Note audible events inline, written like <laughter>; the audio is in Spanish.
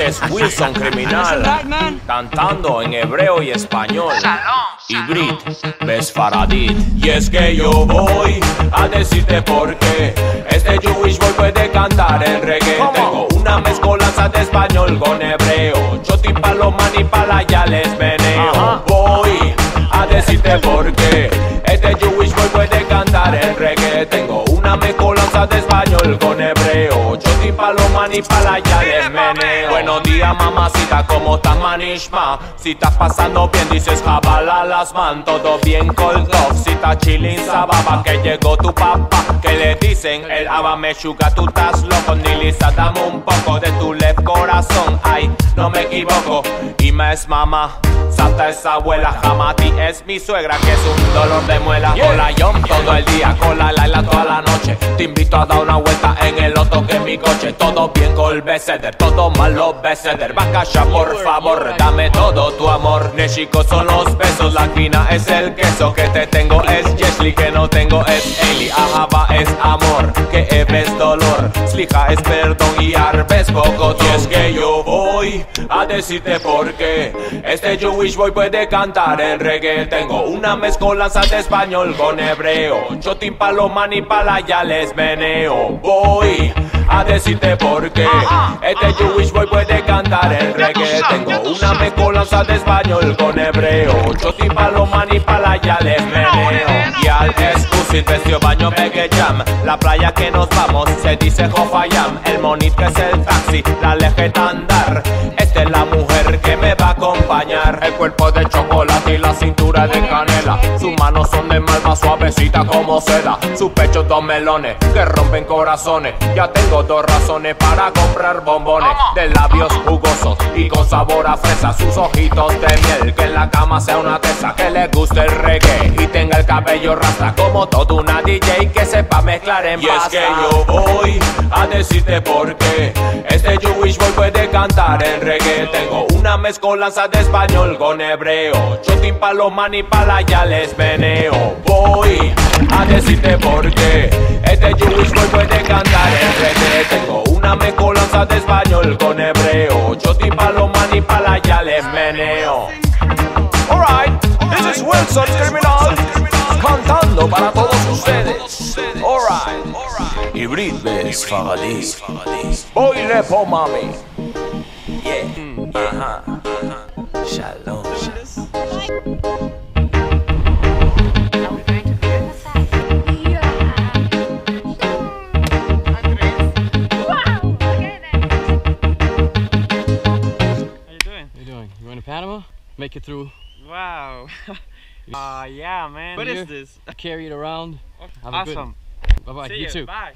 Este es Wilson Criminal, cantando en hebreo y español. Y Brit, ves Faradit. Y es que yo voy a decirte por qué. Este Jewish boy puede cantar en reggae. Tengo una mezcolanza de español con hebreo. Choti paloma ni pala ya les meneo. Voy a decirte por qué. Este Jewish boy puede cantar en reggae. Tengo una mezcolanza de español con hebreo. Choti paloma ni meneo. Buenos días, mamacita, ¿cómo estás, manishma? Si estás pasando bien, dices jabala las man. Todo bien, cold off. Si estás chilling, sababa que llegó tu papá. Que le dicen, el aba me chuga, tú estás loco. Ni lisa, dame un poco de tu left corazón. Ay, no me equivoco. Y me es mamá. Santa es abuela, Hamati es mi suegra que es un dolor de muela. Hola Yom todo el día, con la Laila toda la noche. Te invito a dar una vuelta en el otro que es mi coche. Todo bien con Beseder, todo malo Beseder. Bacasha, por favor, dame todo tu amor. Neshiko son los besos, la quina es el queso. Que te tengo es Yeshli, que no tengo es Eli. Ahaba es amor, que es dolor. Slija es perdón y Arbes poco. Y es que yo voy a decirte por qué. Este Jewish boy puede cantar el reggae. Tengo una mezcolanza de español con hebreo. Chotin paloma ni pala ya les meneo. Voy a decirte por qué. Este Jewish boy puede cantar el reggae. Tengo una mezcolanza de español con hebreo. Chotin paloma ni pala ya les meneo. Y al vestido baño pegue jam. La playa que nos vamos se dice Jofayam. El monit que es el taxi, la lejeta andar. Esta es la mujer me va a acompañar. El cuerpo de chocolate y la cintura de canela. Sus manos son de malva suavecita como seda. Sus pechos dos melones que rompen corazones. Ya tengo dos razones para comprar bombones de labios jugosos y con sabor a fresa. Sus ojitos de miel, que en la cama sea una tesa. Que le guste el reggae y tenga el cabello rasta como toda una DJ que sepa mezclar en Y es que yo voy a decirte por qué. Este Jewish boy puede cantar en reggae. Tengo una mezcolanza de español con hebreo. Chotin paloma ni pala ya les meneo. Voy a decirte por qué. Este Jewish boy puede cantar en reggae. Tengo una mezcolanza de español con hebreo. Chotin paloma ni pala ya les meneo. Alright, this is Wilson Criminal cantando para todos ustedes. Hibrid Sfaradi. Oile po mami. Yeah. Uh huh. Shalom. Panama, make it through. Wow. <laughs> Ah, uh, yeah, man. What is this? Carry it around. Have awesome. Bye-bye. You. you too. Bye.